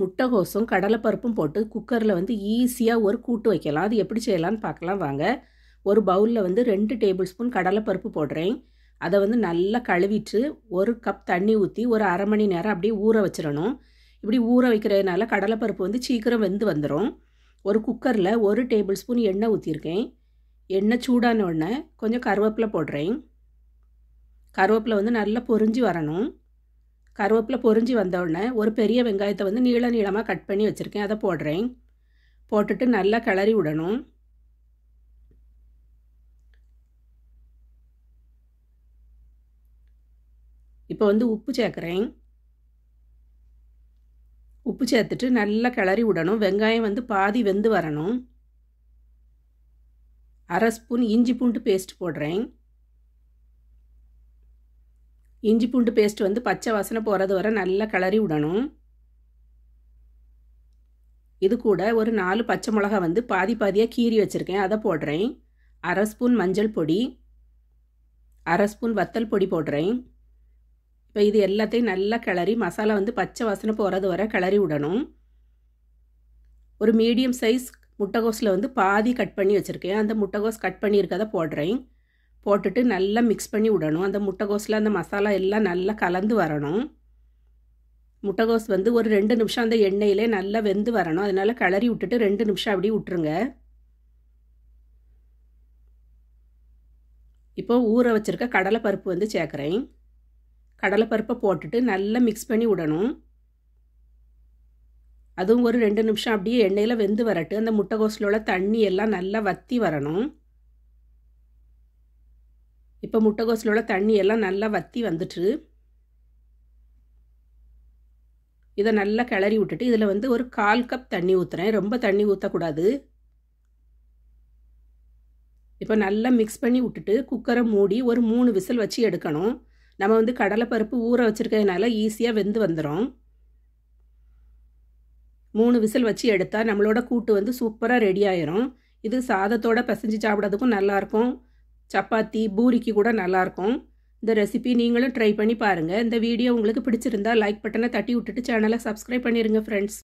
முட்டைகோசும் கடலைப்பருப்பும் போட்டு குக்கரில் வந்து ஈஸியாக ஒரு கூட்டு வைக்கலாம். அது எப்படி செய்யலாம்னு பார்க்கலாம் வாங்க. ஒரு பவுலில் வந்து ரெண்டு டேபிள் ஸ்பூன் கடலைப்பருப்பு போடுறேன். அதை வந்து நல்லா கழுவிட்டு ஒரு கப் தண்ணி ஊற்றி ஒரு அரை மணி நேரம் அப்படியே ஊற வச்சிடணும். இப்படி ஊற வைக்கிறதுனால கடலைப்பருப்பு வந்து சீக்கிரம் வெந்து வந்துடும் ஒரு குக்கரில் ஒரு டேபிள் ஸ்பூன் எண்ணெய் ஊற்றிருக்கேன் எண்ணெய் சூடான உடனே கொஞ்சம் கருவேப்பிலை போடுறேன். கருவேப்பிலை வந்து நல்லா பொறிஞ்சு வரணும். கருவேப்பிலை பொறிஞ்சி வந்தோடனே ஒரு பெரிய வெங்காயத்தை வந்து நீள நீளமாக கட் பண்ணி வச்சுருக்கேன். அதை போடுறேன். போட்டுட்டு நல்லா கிளறி விடணும். இப்போ வந்து உப்பு சேர்க்குறேன். உப்பு சேர்த்துட்டு நல்லா கிளறி விடணும். வெங்காயம் வந்து பாதி வெந்து வரணும். அரை ஸ்பூன் இஞ்சி பூண்டு பேஸ்ட் போடுறேன். இஞ்சி பூண்டு பேஸ்ட் வந்து பச்சை வாசனை போகிறது வரை நல்லா கிளறி விடணும். இது கூட ஒரு நாலு பச்சை மிளகா வந்து பாதி பாதியாக கீறி வச்சுருக்கேன். அதை போடுறேன். அரை ஸ்பூன் மஞ்சள் பொடி அரை ஸ்பூன் வத்தல் பொடி போடுறேன். இப்போ இது எல்லாத்தையும் நல்லா கிளறி மசாலா வந்து பச்சை வாசனை போகிறது வரை கிளறி விடணும். ஒரு மீடியம் சைஸ் முட்டைகோஸில் வந்து பாதி கட் பண்ணி வச்சுருக்கேன். அந்த முட்டைகோஸ் கட் பண்ணியிருக்கதை போடுறேன். போட்டுட்டு நல்லா மிக்ஸ் பண்ணி விடணும். அந்த முட்டைகோஸில் அந்த மசாலா எல்லாம் நல்லா கலந்து வரணும். முட்டைகோஸ் வந்து ஒரு ரெண்டு நிமிஷம் அந்த எண்ணெயிலே நல்லா வெந்து வரணும். அதனால் கிளறி விட்டுட்டு ரெண்டு நிமிஷம் அப்படியே விட்டுருங்க. இப்போ ஊற வச்சுருக்க கடலைப்பருப்பு வந்து சேர்க்குறேன். கடலைப்பருப்பை போட்டுட்டு நல்லா மிக்ஸ் பண்ணி விடணும். அதுவும் ஒரு ரெண்டு நிமிஷம் அப்படியே எண்ணெயில் வெந்து வரட்டு. அந்த முட்டைகோஸில் உள்ள தண்ணி எல்லாம் நல்லா வற்றி வரணும். இப்போ முட்டைகோஸில் உள்ள தண்ணி எல்லாம் நல்லா வற்றி வந்துட்டு இதை நல்லா கிளறி விட்டுட்டு இதில் வந்து ஒரு கால் கப் தண்ணி ஊற்றுறேன் ரொம்ப தண்ணி ஊற்றக்கூடாது இப்போ நல்லா மிக்ஸ் பண்ணி விட்டுட்டு குக்கரை மூடி ஒரு மூணு விசில் வச்சு எடுக்கணும். நம்ம வந்து கடலைப்பருப்பு ஊற வச்சுருக்கிறதுனால ஈஸியாக வெந்து வந்துடும் மூணு விசில் வச்சு எடுத்தால் நம்மளோட கூட்டு வந்து சூப்பராக ரெடி ஆயிரும். இது சாதத்தோட பிசைஞ்சு சாப்பிட்றதுக்கும் நல்லாயிருக்கும் சப்பாத்தி பூரிக்கு கூட நல்லாயிருக்கும் இந்த ரெசிபி நீங்களும் ட்ரை பண்ணி பாருங்கள் இந்த வீடியோ உங்களுக்கு பிடிச்சிருந்தா லைக் பட்டனை தட்டி விட்டுட்டு சேனலை சப்ஸ்கிரைப் பண்ணிடுங்க ஃப்ரெண்ட்ஸ்